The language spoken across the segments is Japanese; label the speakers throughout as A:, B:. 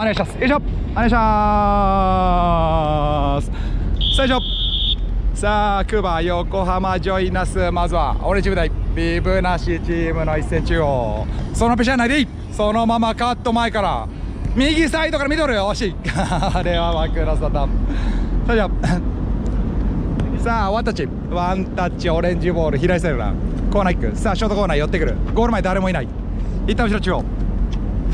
A: お願いします。よいしょ。お願いします。最初さあクバ横浜ジョイナス。まずはオレンジ部隊ビブなしチームの一戦中央そのペシャないでいい。そのままカット前から。右サイドからミドル惜しい。あれはマクロスだ。った最初さあワンタッチ。ワンタッチオレンジボール左サイドだ。コーナーキック。さあショートコーナー寄ってくる。ゴール前誰もいない。一旦後ろ中央。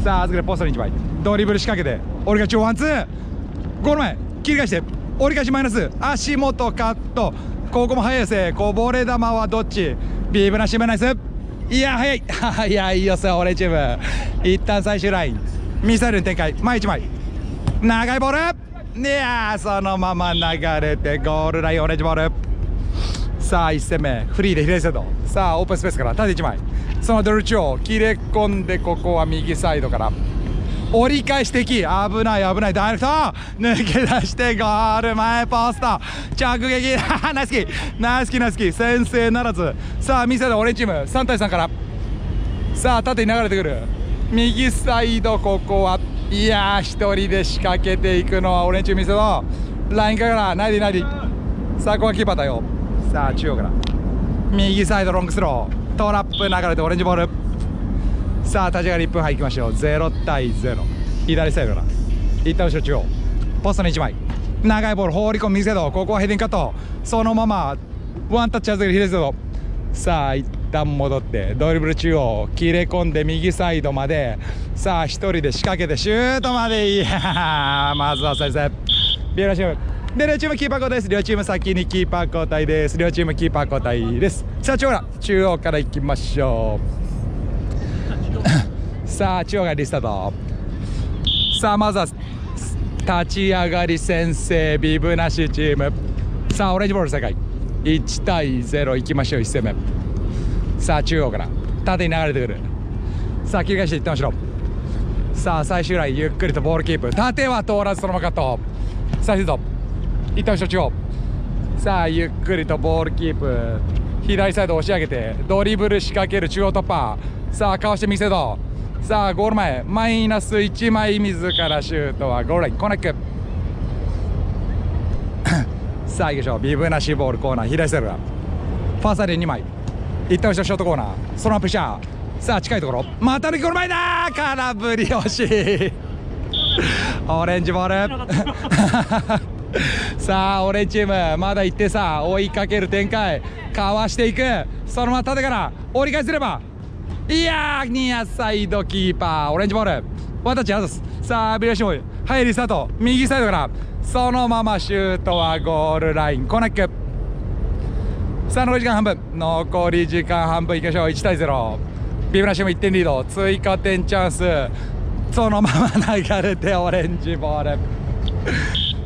A: さあ預けてポストに1枚ドリブル仕掛けて俺が中央ワンツーゴール前切り返して折り返しマイナス。足元カット。ここも速いですね。こぼれ球はどっち？ビーブなしナイス。いや速い。早いよさオレチーム。一旦最終ライン。ミサイルに展開。前1枚。長いボール。いやそのまま流れてゴールライン。オレンジボール。さあ1戦目。フリーで左サイド。さあオープンスペースから縦1枚。そのドルチを切れ込んでここは右サイドから。折り返してき危ない危ない。ダイレクト。抜け出してゴール前ポスト。直撃。ナイスキー。ナイスキーナイスキー。先制ならず。さあ見せたオレンジチーム。3対3から。さあ縦に流れてくる。右サイドここは。いやー1人で仕掛けていくのはオレンジチーム見せろラインから。ナイディナイディ。さあここはキーパーだよさあ中央から。右サイドロングスロー。トラップ流れてオレンジボール。さあ立ち上がり1分半いきましょう。0対0左サイドから一旦後ろ中央。ポストに1枚。長いボール放り込む右サイドここはヘディングカット。そのまま。ワンタッチ預ける左サイドさあ一旦戻って。ドリブル中央。切れ込んで右サイドまで。さあ1人で仕掛けてシュートまで。いやまずは先生。ビエラチーム。で両チームキーパー交代です。両チーム先にキーパー交代です。両チームキーパー交代です。さあ中央から中央からいきましょう。さあ中央がリスタート。さあまずは立ち上がり先制ビブなしチーム。さあオレンジボール世界。1対0いきましょう1戦目。さあ中央から。縦に流れてくる。さあ切り返していってましょう。さあ最終ラインゆっくりとボールキープ。縦は通らずそのままカット。さあヒット。一旦後ろ中央。さあゆっくりとボールキープ。左サイド押し上げてドリブル仕掛ける中央突破。さあかわして見せどさあゴール前マイナス1枚自らシュートはゴールラインコネック。さあいきましょうビブなしボールコーナー左サイドがファーサイド2枚。一旦後ろショートコーナー。そのままプシャー。さあ近いところ。また抜きゴール前だ。空振り惜しいオレンジボール。さあオレンジチームまだ行ってさ追いかける展開。かわしていく。そのまま縦から。折り返せれば。いやーニアサイドキーパーオレンジボール。ワンタッチ外す。さあビラシモイ入りスタート。右サイドから。そのままシュートはゴールライン。コネック。さあ残り時間半分。残り時間半分いきましょう。1対0ビブラシム1点リード。追加点チャンス。そのまま流れてオレンジボール。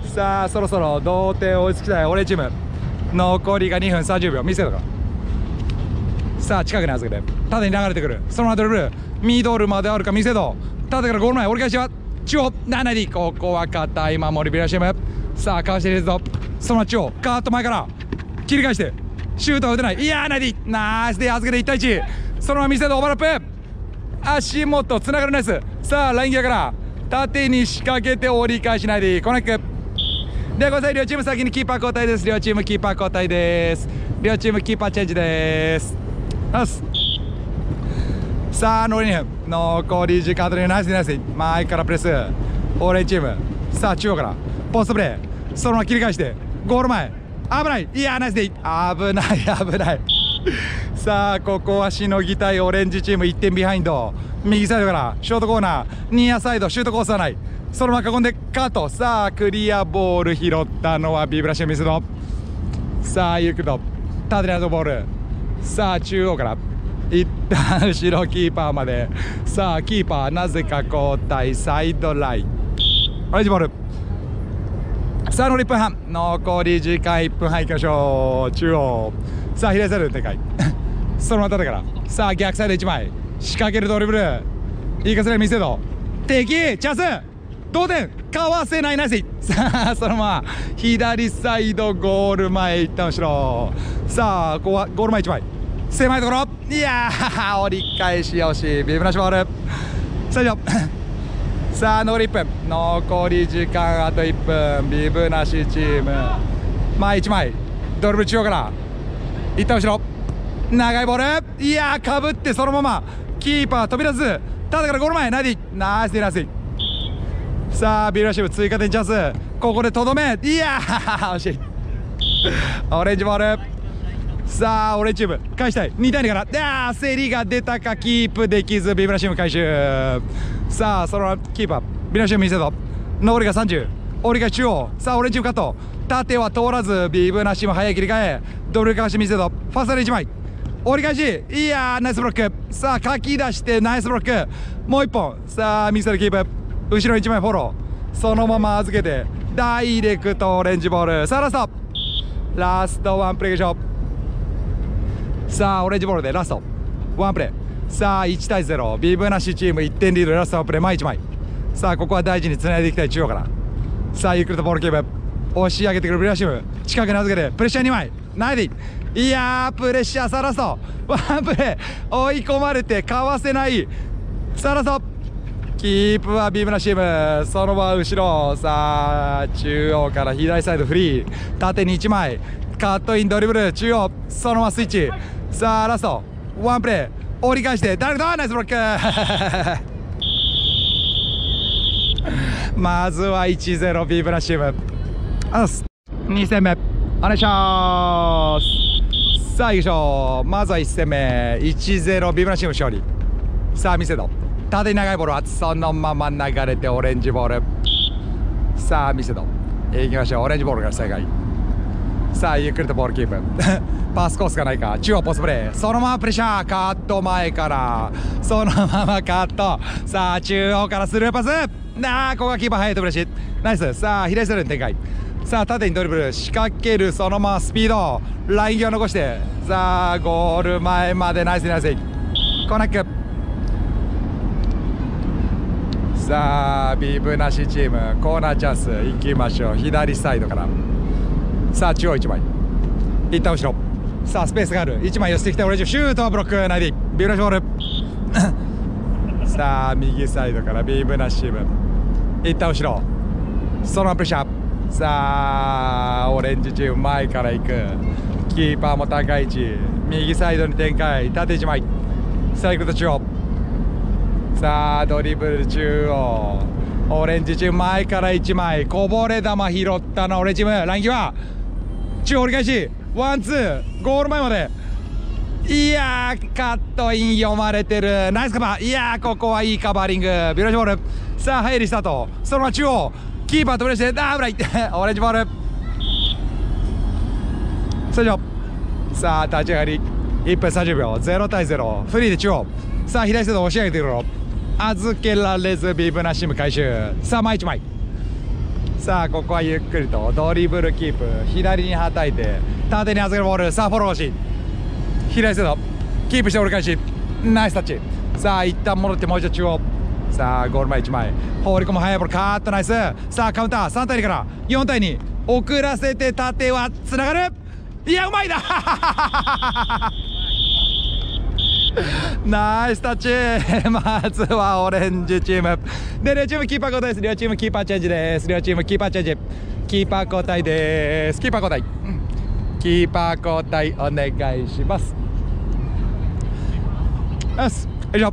A: さあそろそろ同点追いつきたいオレンジチーム。残りが2分30秒。見せろかさあ近くに預けて縦に流れてくるそのままドリブルミドルまであるか見せど縦からゴール前折り返しは中央7にここは硬い守りビラシムさあかわして入れるぞそのまま中央カーッと前から切り返してシュートは打てないいやーナディナイスで預けて1対1そのまま見せどオーバーラップ足元つながるナイスさあライン際から縦に仕掛けて折り返しないでコネックでごめんなさい両チーム先にキーパー交代です。両チームキーパー交代です。両チームキーパーチェンジです。ナイスさあ残り2分。残り時間とナイスナイス前からプレス。オレンジチーム。さあ中央から。ポストプレーそのまま切り返して。ゴール前。危ない。いやナイスでいい危ない危ない。さあここはしのぎたいオレンジチーム。1点ビハインド。右サイドから。ショートコーナー。ニアサイド。シュートコースはない。そのまま囲んで。カット。さあクリアボール拾ったのはビブラシミスドさあゆくと。縦にあるボール。さあ中央から。一旦後ろキーパーまで。さあキーパーなぜか交代サイドライン。オレジボール。さあ残り1分半。残り時間1分半いきましょう。中央。さあ左サイドで展開。そのまま縦から。さあ逆サイド1枚。仕掛けるドリブル。いいかせない見せど敵チャンス同点かわせないなし。さあそのまま左サイドゴール前一旦後ろ。さあここはゴール前1枚。狭いところ。いやー折り返し惜しい。ビブラシボール。最初さあ 残り1分。残り時間あと1分。ビブなしチーム。前1枚。ドリブル中央から。一旦後ろ。長いボール。いやかぶってそのまま。キーパー飛び出すただからゴール前。ナディナイス。ディナスイさあビルシブ追加点チャンス。ここでとどめ。いやー惜しい。オレンジボール。さあオレンジチーム返したい。2対2から。あー競りが出たか。キープできずビブラシウム回収。さあそのキーパー。ビブラシウム見せと残りが30折り返し中央。さあオレンジチームカット縦は通らずビブナシム早い切り替え。ドルかわし見せとファーストで1枚。折り返し。いやーナイスブロック。さあかき出してナイスブロック。もう1本。さあ見せるキープ。後ろ1枚フォロー。そのまま預けて。ダイレクトオレンジボール。さあラスト。ラストワンプレーでしょさあオレンジボールで。ラスト。ワンプレーさあ1対0ビブナシチーム。1点リード。ラストワンプレー前1枚。さあここは大事につないでいきたい中央から。さあゆっくりとボールキープ。押し上げてくるブラシム。近くに預けて。プレッシャー2枚。ナイディいやープレッシャーさあラスト。ワンプレー追い込まれてかわせない。さあラスト。キープはビームナシーム。そのまま後ろ。さあ中央から左サイドフリー。縦に1枚。カットインドリブル。中央。そのままスイッチ。さあラスト。ワンプレー。折り返して。ダイレクトナイスブロックまずは1-0ビームナシーム。あす。2戦目。お願いします。さあいきましょう。まずは1戦目。1-0ビームナシーム勝利。さあ見せろ。縦長いボールはそのまま流れてオレンジボール。さあ見せろ。いきましょう。オレンジボールから正解。さあゆっくりとボールキープ。パスコースがないか。中央ポスプレー。そのままプレッシャー。カット前から。そのままカット。さあ中央からスルーパス。なあここがキーパー速いとブレシナイス。さあ左サイドに展開。さあ縦にドリブル。仕掛ける。そのままスピード。ライン際残して。さあゴール前まで。ナイスナイス。コナック。さあビブなしチームコーナーチャンス行きましょう。左サイドから。さあ中央1枚。一旦後ろ。さあスペースがある。1枚寄せてきたオレンジシュートブロックないでビブなしボール。さあ右サイドからビブなしチーム。一旦後ろ。そのままプレッシャー。さあオレンジチーム前から行く。キーパーも高い位置。右サイドに展開。縦1枚。さあ行くと中央さあドリブル中央。オレンジチーム前から1枚。こぼれ球拾ったのオレンジチームライン際。中央折り返し。ワンツー。ゴール前まで。いやーカットイン読まれてる。ナイスカバー。いやーここはいいカバーリング。ビロジボール。さあ入りスタート。そのまま中央。キーパーとプレーしてあー危ない。オレンジボール。スタジオさあ立ち上がり。1分30秒。0対0フリーで中央。さあ左サイド押し上げてくる。預けられずビブナシム回収。さあ前1枚。さあここはゆっくりとドリブルキープ。左にはたいて縦に預けるボール。さあフォローし。左サイドキープして折り返し。ナイスタッチ。さあ一旦戻ってもう一度中央。さあゴール前1枚。放り込む速いボール。カーッとナイス。さあカウンター。3対2から。4対2遅らせて縦はつながる。いやうまいな。ナイスタッチまずはオレンジチーム。で両チームキーパー交代です両チームキーパーチェンジです。両チームキーパーチェンジ。キーパー交代です。キーパー交代。キーパー交代お願いします。よしよいしょ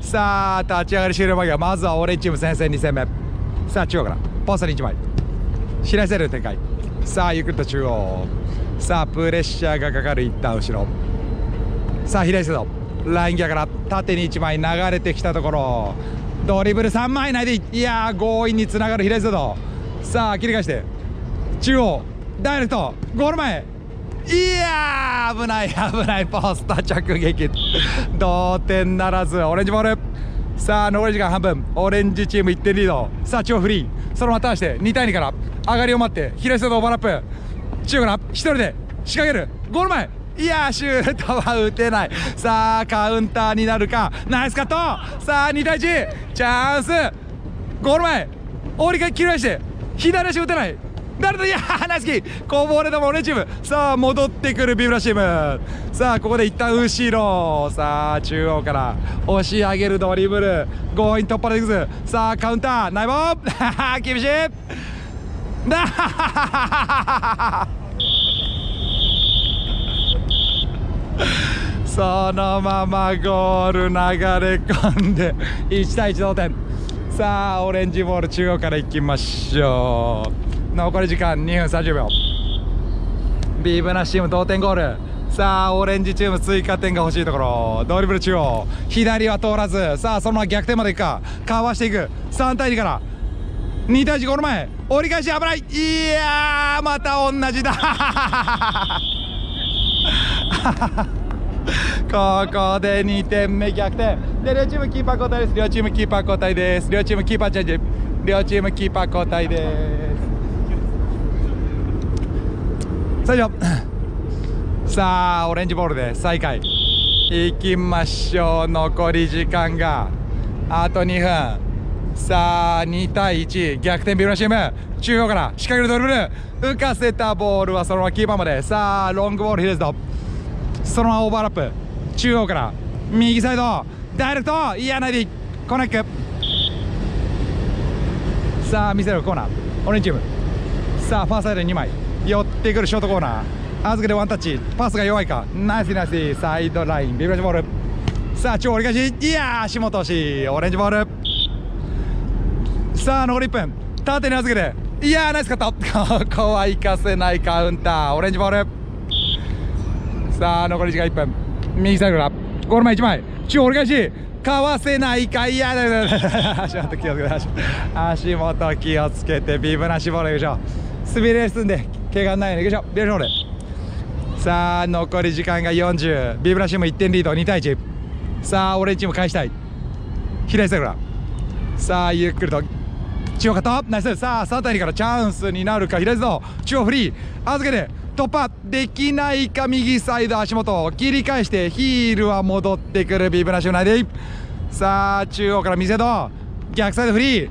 A: さあ立ち上がり終了間際。まずはオレンジチーム先制2戦目。さあ中央からポストに1枚。白せる展開。さあゆっくりと中央。さあプレッシャーがかかる一旦後ろ。さあ左サイド。ライン際から縦に1枚流れてきたところ。ドリブル3枚内でいやー強引につながる左サイド。さあ切り返して。中央ダイレクトゴール前。いやー危ない危ない。ポスト直撃。同点ならずオレンジボール。さあ残り時間半分。オレンジチーム1点リード。さあ中央フリー。そのままターンして2対2から上がりを待って左サイドオーバーラップ。中央から1人で仕掛ける。ゴール前。いやシュートは打てない。さあカウンターになるか。ナイスカット。さあ2対1チャンス。ゴール前。折り返し切り返して。左足打てない。誰だいやーナイスキー。こぼれ球オレンジチーム。さあ戻ってくるビブラチーム。さあここで一旦後ろ。さあ中央から押し上げるドリブル。強引突破でいくぜ。さあカウンター。ナイボー 厳しい。だそのままゴール流れ込んで1対1同点。さあオレンジボール中央からいきましょう。残り時間2分30秒。ビーブナッシチーム同点ゴール。さあオレンジチーム追加点が欲しいところ。ドリブル中央。左は通らず。さあそのまま逆転までいくか。かわしていく。3対2から。2対1ゴール前。折り返し危ない。いやまた同じだ。ここで2点目逆転。で両チームキーパー交代です。両チームキーパー交代です。両チームキーパーチェンジ。両チームキーパー交代です。最初。さあオレンジボールで再開いきましょう。残り時間があと2分。さあ2対1逆転ビブラチーム。中央から仕掛けるドリブル。浮かせたボールはそのままキーパーまで。さあロングボールヒルズとそのままオーバーラップ。中央から。右サイド。ダイレクト。いやないでコネックさあ見せるコーナー。オレンジチーム。さあファーサイドに2枚。寄ってくるショートコーナー。預けてワンタッチ。パスが弱いか。ナイスナイス。サイドライン。ビブラジボール。さあ超折り返し。いや足元押しオレンジボール。さあ残り1分。縦に預けて。いやナイスカット。ここは行かせないカウンター。オレンジボール。さあ残り時間1分。右サイドから。ゴール前1枚。中央折り返し。かわせないかいやだ 足元気をつけて足元。気をつけて。ビブなしボールいきましょう。滑りレースんで。怪我ないようにいきましょう。ビブボール。さあ残り時間が40ビブラシーム1点リード。2対1さあオレンジチーム返したい。左サイドから。さあゆっくりと。中央カットナイス。さあ3対2からチャンスになるか。左サイド。中央フリー。預けて。突破できないか右サイド足元切り返してヒールは戻ってくるビブラシュ内でさあ中央から見せと逆サイドフリー。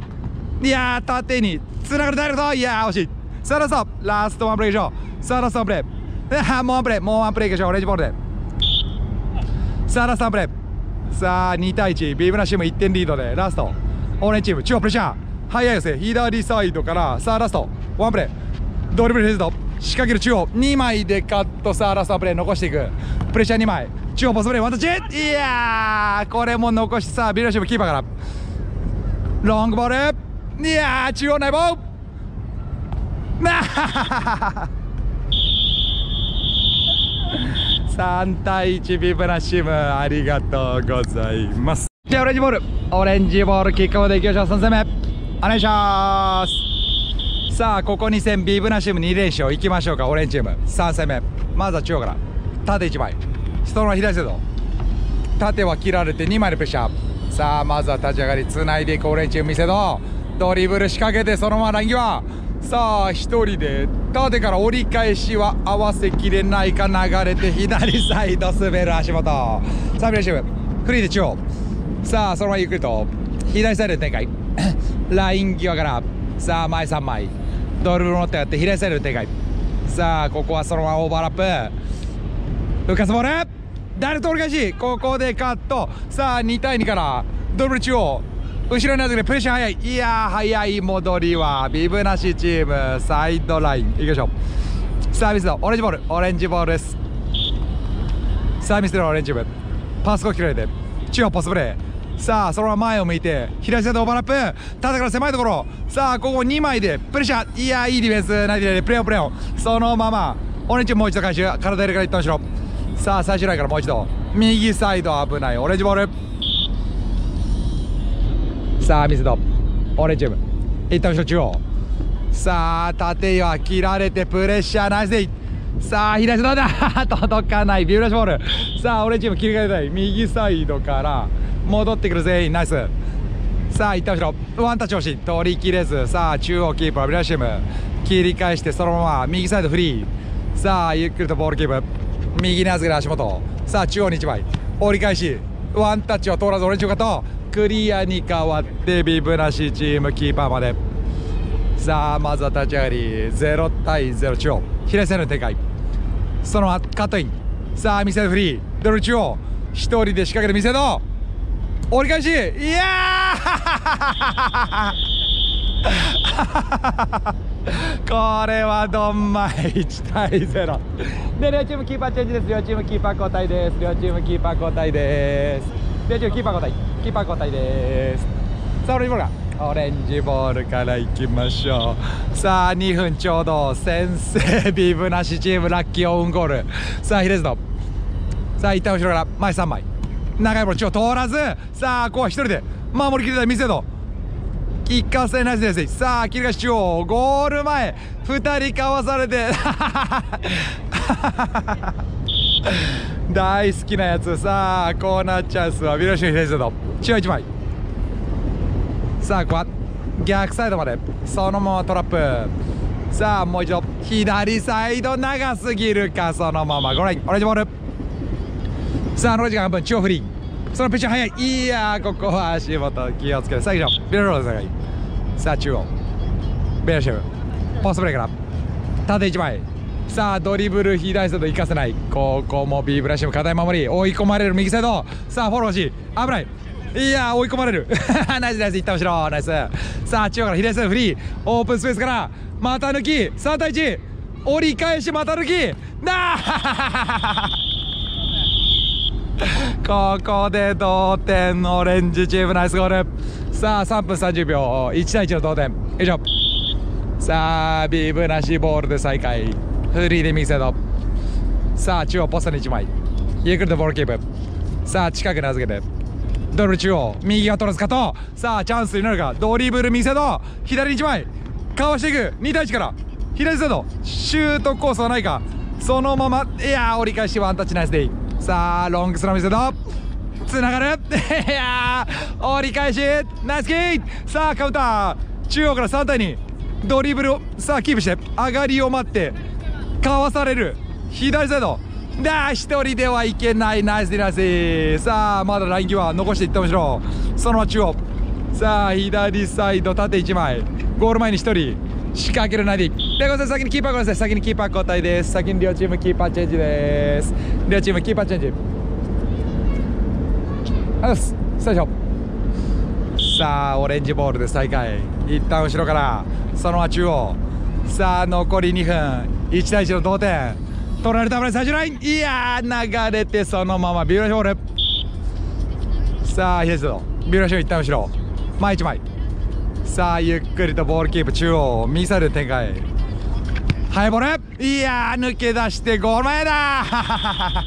A: いやー縦につながるダイレクト。いやー惜しい。さあラストラストワンプレーでしょさあラストワンプレー もうワンプレーもうワンプレーでしょオレンジボールで。さあラストワンプレーさあ2対1ビブラシウム1点リードで。ラスト。オレンジチーム。中央プレッシャー。早い寄せ左サイドから。さあラスト。ワンプレードリブルヘッド。仕掛ける中央。2枚でカットさあラストプレー残していく。プレッシャー2枚。中央ポスプレーワンタッチ。いやーこれも残しさあビルシムキーパーから。ロングボール。いやー中央内棒なあ3対1ビブラシム。ありがとうございます。じゃあオレンジボール。オレンジボールキックオフでいきましょう。3戦目。お願いします。さあここ2戦ビブナシム2連勝。いきましょうかオレンジチーム3戦目まずは中央から縦1枚そのまま左サイド縦は切られて2枚のプレッシャー。さあまずは立ち上がりつないでいくオレンジチーム。見せどドリブル仕掛けてそのままライン際さあ1人で縦から折り返しは合わせきれないか流れて左サイド滑る足元さあミレシムフリーで中央さあそのままゆっくりと左サイドで展開。ライン際から。さあ前3枚。ドリブル乗ってやって左サイド展開さあここはそのままオーバーラップ。浮かすボール。ダイレクト折り返し?ここでカット。さあ2対2から。ドリブル中央後ろに預けてプレッシャー早い。いやー早い戻りは。ビブなしチーム。サイドライン。いきましょう。サービスのオレンジボール。オレンジボールです。サービスのオレンジチームパスコ切られて中央ポスプレー。さあそのまま前を向いて左サイドオーバーラップ。縦から狭いところ。さあここ2枚でプレッシャー。いやいいディフェンスナイでプレオプレオそのままオレンジチームもう一度回収。体入れから一旦後ろさあ最終ラインからもう一度。右サイド危ない。オレンジボール。さあ見せとオレンジチーム一旦後ろ中央。さあ縦は切られてプレッシャーナイスデイさあ左サイドだ？届かない。ビューラッシュボール。さあオレンジチーム切り替えたい。右サイドから。戻ってくる全員ナイス。さあ一旦後ろワンタッチ欲しい。取りきれず。さあ中央キーパービューラシュチーム。切り返してそのまま右サイドフリー。さあゆっくりとボールキープ。右に預ける足元。さあ中央に1枚。折り返し。ワンタッチは通らずオレンジチームカットクリアに変わってビブなしチームキーパーまで。さあまずは立ち上がり。0対0中央。左サイドの展開。そのままカットイン。さあ見せるフリー。ドル中央。一人で仕掛ける見せど折り返し。いや これはどんまい1対0で両チームキーパーチェンジです。両チームキーパー交代です。両チームキーパー交代です。両チームキーパー交代。キーパー交代です。さあオレンジボールオレンジボールからいきましょう。さあ2分ちょうど先制。ビブなしチームラッキーオウンゴール。さあヒレズドさあ一旦後ろから。前3枚。長いボール中央通らず。さあここは1人で。守りきれた見せど一過性ナイスです。さあ切り返し中央。ゴール前。2人かわされて。大好きなやつ。さあコーナーチャンスは。ビロシュヒレズド中央1枚。さあここは。逆サイドまで。そのままトラップ。さあもう一度。左サイド長すぎるかそのまま。ご覧オレンジボール。さあ残り時間半分中央フリーそのピッチャー速い。いやここは足元気をつけて。最初ビルロード高い。さあ中央。ベルシェフ。ポストブレーから縦1枚。さあドリブル左サイド行かせない。ここもビーブラシュも硬い守り。追い込まれる。右サイド。さあフォローし。危ない。いや追い込まれる。ナイスナイスいった後ろ。ナイス。さあ中央から左サイドフリー。オープンスペースから。また抜き。3対1折り返しまた抜き。なあここで同点オレンジチームナイスゴール。さあ3分30秒。1対1の同点。以上。さあビブなしボールで再開。フリーで右サイドさあ中央ポストに1枚。ゆっくりとボールキープ。さあ近くに預けて。ドル中央。右が取らずかとさあチャンスになるか。ドリブル見せど左に1枚。かわしていく。2対1から。左サイドシュートコースはないか。そのままいや折り返しワンタッチナイスデイ。さあロングスロー見せどつながる。いや折り返し。ナイスキーさあカウンター。中央から3対2ドリブルをさあキープして。上がりを待って。かわされる。左サイド。だ一人ではいけない。ナイスディナイスさあまだライン際残していってほしろそのまま中央。さあ左サイド縦1枚。ゴール前に1人。仕掛けるナディレゴさん先にキーパーごめんなさい。先にキーパー交代です。先に両チームキーパーチェンジです。両チームキーパーチェンジ。あり最初さあオレンジボールで再開。一旦後ろから。そのまま中央さあ残り2分。1対1の同点。取られた危ない最終ライン。いやー流れてそのまま。ビューラショール。さあ左サイドビューラショー一旦後ろ。前1枚。さあゆっくりとボールキープ中央ミサイル展開。ハイボールいや抜け出してゴール前だ。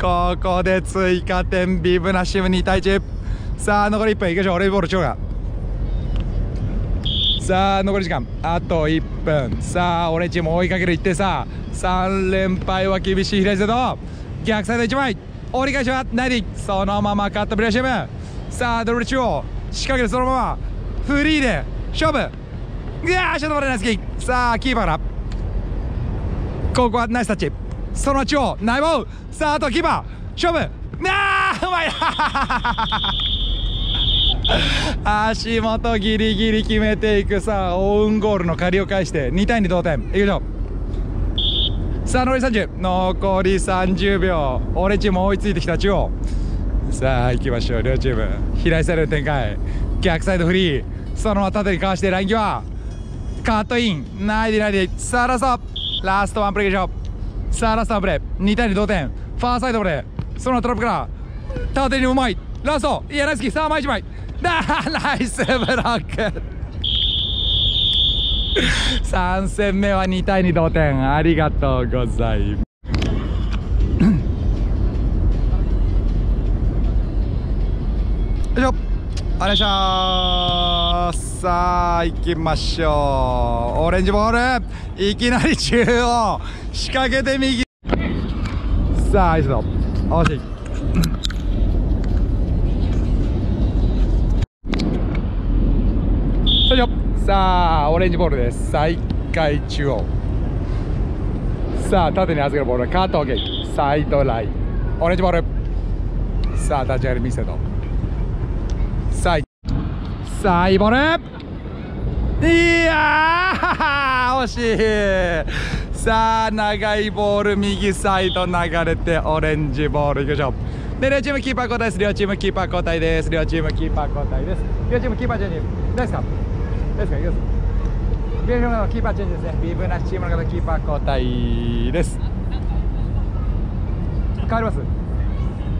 A: ここで追加点ビブナシム2対1さあ残り1分いきましょう。オレンジボール中央が。さあ残り時間あと1分。さあ俺チーム追いかける1点さ。あ3連敗は厳しい左サイド逆サイド1枚。折り返しはナイディそのままカットブレーシム。さあドル中央。仕掛けるそのままフリーで勝負。いやーショートバレーナイスキーさあキーパーから。ここはナイスタッチ。その中央ナイボー。さああとキーパー。勝負。なあうまいな足元ギリギリ決めていく。さあオウンゴールの借りを返して2対2同点。いきましょう。さあ残り30残り30秒。俺チーム追いついてきた中央さあ行きましょう両チーム。左サイドの展開。逆サイドフリー。そのまま縦にかわしてライン際カットイン。ナイディナイディ。さあラストラストワンプレーでしょさあラストワンプレー2対2同点。ファーサイドプレーそのトラップから縦にうまいラスト。いやナイスキー。さあ前1枚だナイスブロック。3戦目は2対2同点。ありがとうございいしょお願いします。さあ行きましょう。オレンジボール。いきなり中央。仕掛けて右。さあアイスド惜しい。さあオレンジボールです。再開中央。さあ縦に預けるボールカートオーケーサイドライン。オレンジボール。さあ立ち上がり見せとさあいいボールいやー惜しい。さあ長いボール右サイド流れてオレンジボールいきましょう。で両チームキーパー交代です。両チームキーパー交代です。両チームキーパー交代です。両チームキーパーチェンジ。大ですか？大ですか？いきます。両チームのキーパーチェンジですね。ビブなしチームの方キーパー交代です。変わります？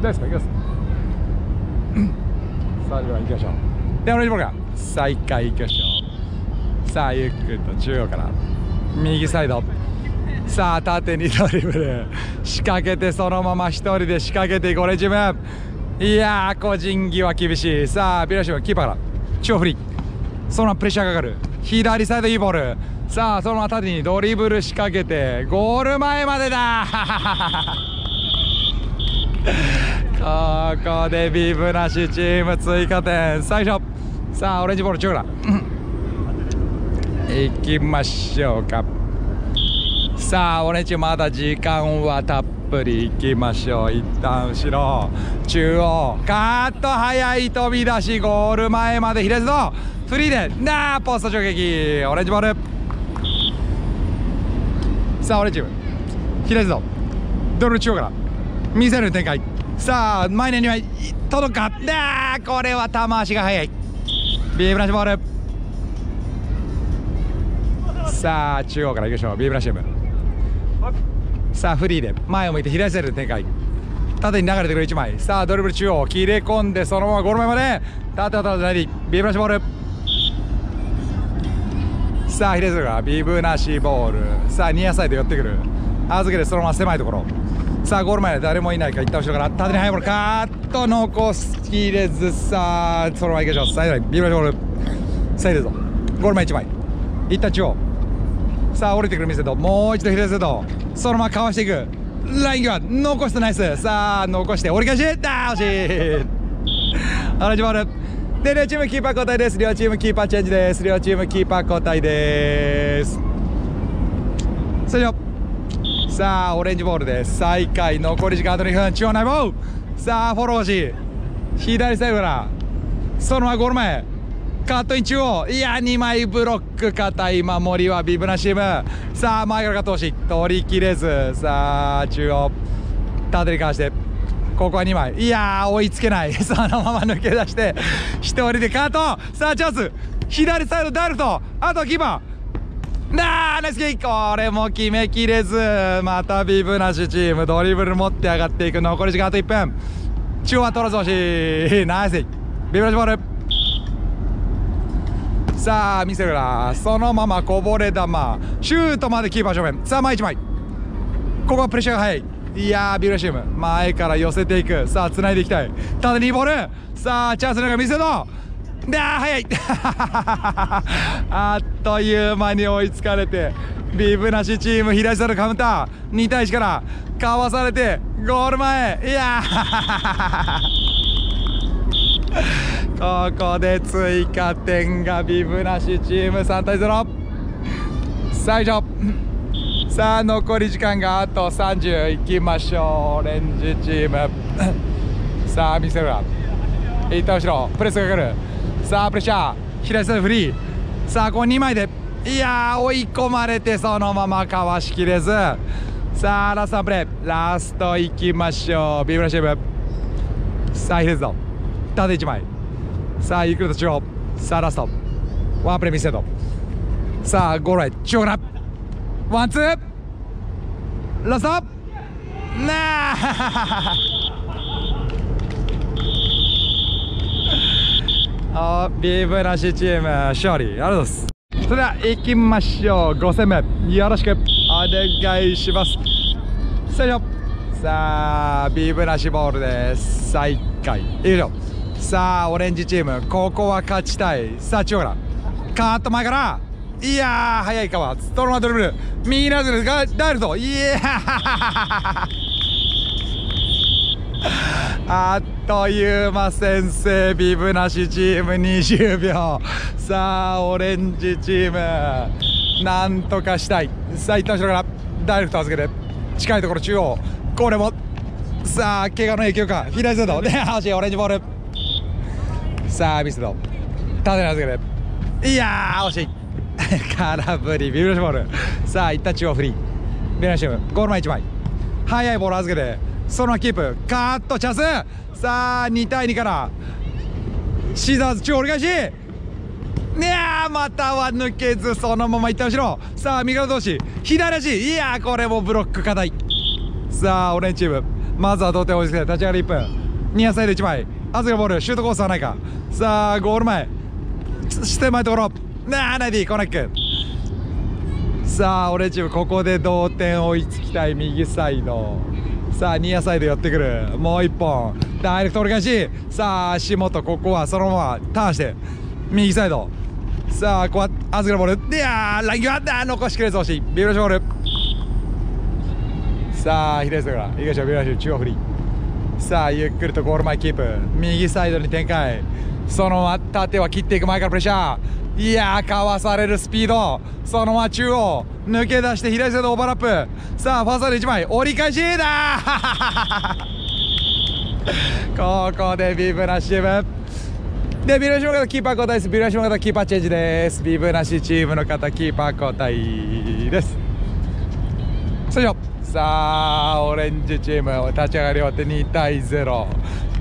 A: 大ですか？いきます。さあでは行きましょう。でオレンジボールが再開行きましょう。さあゆっくりと中央から。右サイド。さあ縦にドリブル。仕掛けてそのまま一人で仕掛けていくオレジム。いやー個人技は厳しい。さあビラシムキーパーから。中央フリーそのままプレッシャーかかる。左サイドいいボール。さあそのまま縦にドリブル仕掛けて。ゴール前までだ。ここでビブなしチーム追加点。最初。さあオレンジボール中から行きましょうか。さあオレンジまだ時間はたっぷり。行きましょう。一旦後ろ。中央。カット早い飛び出しゴール前まで左のフリーでなあポスト直撃。オレンジボール。さあオレンジ。左のド。ル中央から。見せる展開。さあ前にには届くか。だこれは球足が速い。ビブラシボール。さあ中央からいきましょう。ビブラシム。さあフリーで。前を向いて左サイドで展開。縦に流れてくる1枚。さあドリブル中央切れ込んでそのままゴール前まで。縦縦縦ビーブラシボール。さあ左サイドがビブなしボール。さあニアサイド寄ってくる。預けてそのまま狭いところ。さあゴール前で誰もいないか。一旦後ろから縦に速いボール。カーッと残しきれずさあそのままいきましょう。サイドラインビブラシボール。サイドぞ。ゴール前1枚。一旦中央。さあ降りてくる店ともう一度左サイドそのままかわしていく。ライン際。残してナイス。さあ残して折り返し。だ惜しい。オレンジボールで両チームキーパー交代です。両チームキーパーチェンジです。両チームキーパー交代です。それでは。さあオレンジボールで再開残り時間あと2分。中央内ボールさあフォローし左サイドから。そのままゴール前。カットイン中央。いや2枚ブロック硬い守りはビブナシーム。さあ前からカットし取りきれず。さあ中央。縦にかわして。ここは2枚。いや追いつけない。そのまま抜け出して。1人でカット。さあチャンス。左サイドダイレクト。あとキーパー。なあナイスキーこれも決めきれず。またビブなしチームドリブル持って上がっていく。残り時間あと1分。中央は取らず惜し。いナイス。ビブなしボール。さあ見せるな。そのままこぼれ球。シュートまでキーパー正面。さあ前1枚。ここはプレッシャーが速い。いやービルシーム。前から寄せていく。さあ繋いでいきたい。ただ2ボール。さあチャンスなんか見せるのであ早い。あっという間に追いつかれてビブなしチーム左サイドカウンター2対1からかわされてゴール前いや ここで追加点がビブなしチーム3対0最初。さあ残り時間があと30いきましょう。オレンジチーム。さあ見せるわ一旦後ろ。プレスがかかる。さあプレッシャー。左サイドフリー。さあここ2枚で。いやー追い込まれてそのままかわしきれず。さあラストプレー。ラストいきましょう。ビブラシームさあヒレズド縦1枚。さあゆっくりと中央。さあラスト。ワンプレー見せとさあゴールライト。中央から。ワンツー。ラスト。なああビブなしチーム勝利ありがとうございます。それでは行きましょう。5戦目よろしく。お願いします。それではさあビブなしボールです。再開いくよ。さあオレンジチームここは勝ちたい。さあ中央からカーッと前から。いやー早いかわストロマドリブル。右ラズルがダイルト。いや あっという間先生ビブなしチーム20秒。さあオレンジチーム。なんとかしたい。さあ一旦後ろからダイレクト預けて。近いところ中央。これも。さあ怪我の影響か。左サイド。で惜しいオレンジボール。さあミスド。縦に預けて。いやー惜しい。空振り。ビブラシボール。さあ一旦中央フリー。ビブラシム。ゴール前1枚。速いボール預けて。そのキープ。カットチャンス。さあ2対2から。シーザーズ中折り返し。いやまたは抜けずそのままいった後ろ。さあ味方同士。左足。いやこれもブロック課題。さあオレンジチーム。まずは同点を追いつけ立ち上がり1分。ニアサイド1枚。アズがボール。シュートコースはないか。さあゴール前。して前ところ。なあナイディコーナック。さあオレンジチームここで同点追いつきたい右サイド。さあニアサイド寄ってくる。もう1本。ダイレクト折り返し。さあ足元ここはそのままターンして。右サイド。さあここはアズがボール。いやーライン際だ残しきれず惜しい。ビブラシボール。さあ左サイドから。東はビブラシ中央フリー。さあゆっくりとゴール前キープ。右サイドに展開。そのまま縦は切っていく。前からプレッシャー。いやかわされるスピード。そのまま中央抜け出して左サイドオーバーラップ。さあファーサイド1枚折り返しだ。ここでビブナシム。でビブナシムの方キーパー交代です。ビブナシム方キーパーチェンジです。ビブナシチームの方キーパー交代です。それじゃさあオレンジチーム立ち上がり終わって2対0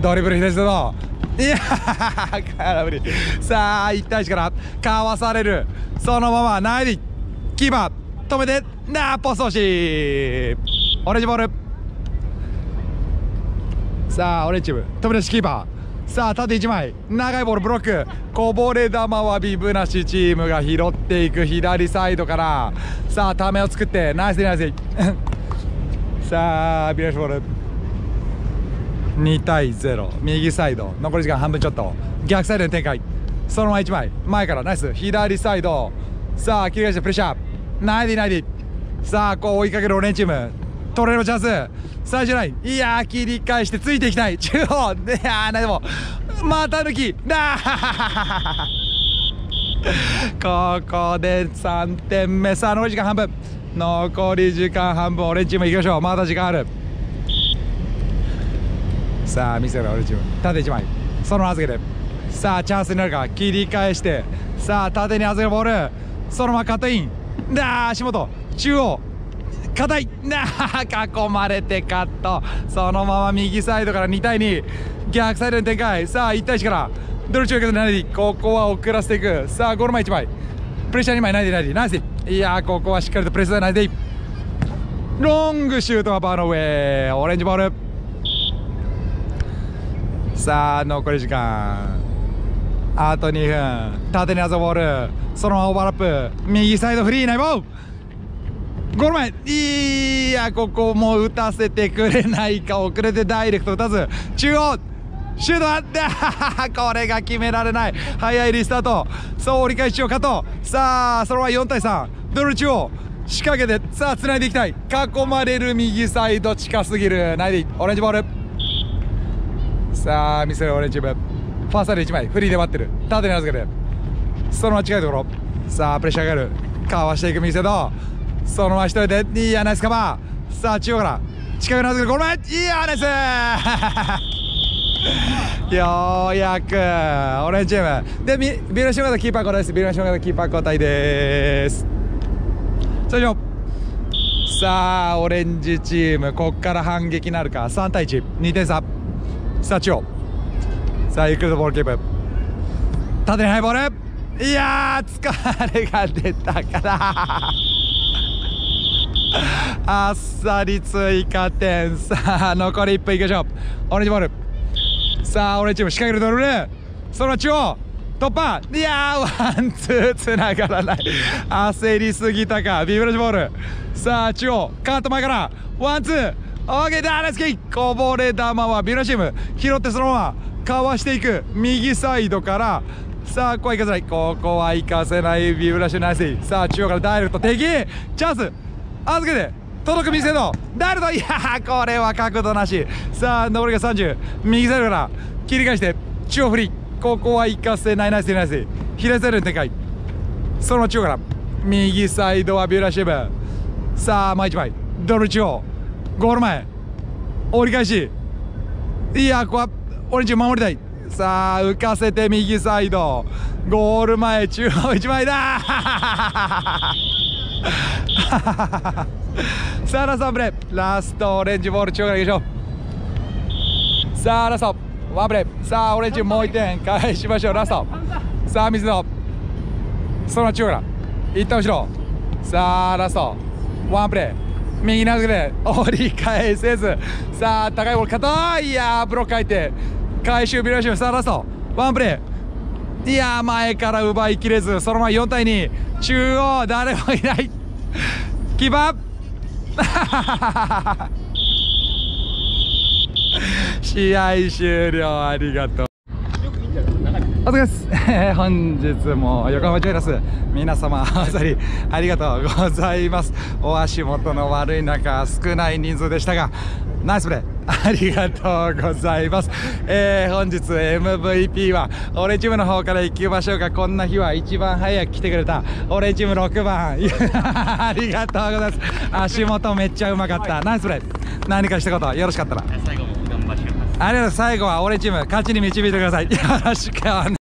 A: ドリブル左サイド。いやー空振り。さあ1対1からかわされる。そのままナイディキーパー止めてなあポストしオレンジボール。さあオレンジチーム。止め出しキーパー。さあ縦1枚。長いボールブロック。こぼれ球はビブなしチームが拾っていく左サイドから。さあためを作ってナイスナイス。さあビラシボール。2対0右サイド。残り時間半分ちょっと。逆サイドの展開。そのまま1枚。前からナイス。左サイド。さあ切り返してプレッシャー。ナイディナイディさあこう追いかけるオレンジチーム。取れるチャンス。最終ライン。いやー切り返してついていきたい。中央。いやーでもまた抜き。だここで3点目。さあ残り時間半分。残り時間半分。オレンジチームいきましょう。まだ時間ある。さあ見せるオレンジチーム。縦1枚。その預けて。さあチャンスになるか。切り返して。さあ縦に預けるボール。そのままカットイン。だ足元中央。硬い。なあ囲まれてカット。そのまま右サイドから2対2逆サイドに展開。さあ1対1から。ドルチューケットナイディここは遅らせていく。さあゴール前1枚。プレッシャー2枚ナイディナイディナイスいやここはしっかりとプレスナイディロングシュートはバーの上。オレンジボール。さあ残り時間。あと2分。縦に遊ぶボールそのままオーバーラップ右サイドフリーナイボーゴール前。いやここも打たせてくれないか遅れてダイレクト打たず。中央シュートあって。これが決められない。早いリスタート。そう折り返しをカットさあそのまま4対3ドル中央。仕掛けて。さあつないでいきたい。囲まれる右サイド近すぎる。ナイディオレンジボール。さあ見せるオレンジチームファーサイド1枚フリーで待ってる。縦に預けて。そのまま近いところ。さあプレッシャーがある。かわしていく右サイドそのまま一人で。いいやナイスカバー。さあ中央から。近くなって。ゴール前いいやナイス。ようやく。オレンジチーム。でビビルシム型キーパー交代です。ビルシム型キーパー交代です。それじゃさあオレンジチーム。こっから反撃なるか。3対12点差。さあ中央さあゆっくりとボールキープ縦に速いボールいや疲れが出たからあっさり追加点さあ残り1分いきましょうオレンジボールさあオレンジチーム仕掛けるドルルその中央突破いやーワンツーつながらない焦りすぎたかビブラジボールさあ中央カート前からワンツーオーケーだナイスキックこぼれ球はビブラチーム。拾ってそのままかわしていく。右サイドから。さあここは行かせない。ここは行かせない。ビブラシナイス。さあ中央からダイレクト敵。チャンス。預けて。届く右サイドダイレクト。いやーこれは角度なし。さあ残りが30右サイドから。切り返して。中央フリー。ここは行かせない。ナイスナイス左サイドに展開。その中央から。右サイドはビューラシブさあ前一枚。ドル中央。ゴール前折り返し。いやここはオレンジ守りたい。さあ浮かせて右サイド。ゴール前中央1枚だ。さあラストワンプレーラストオレンジボール中央からいきましょう。さあラスト。ワンプレーさあオレンジもう1点返しましょう。ラスト。さあ水野。その中央から。一旦後ろ。さあラスト。ワンプレー右投げで折り返せず。さあ高いボール硬い。いやーブロック入って回収ビラシムさあラストワンプレーいやー前から奪いきれずそのまま4対2中央誰もいない。キーパー 試合終了。ありがとう。お疲れです、え ー本日も横浜ジョイラス皆様あざりありがとうございます。お足元の悪い中少ない人数でしたがナイスプレーありがとうございます、えー本日 MVP はオレンジ部の方から行きましょうか。こんな日は一番早く来てくれたオレンジ部6番。ありがとうございます。足元めっちゃうまかった。ナイスプレー何かしたことよろしかったら。
B: 最後も頑張ります。
A: ありがとうございます。最後は俺チーム勝ちに導いてください。よろしくお願い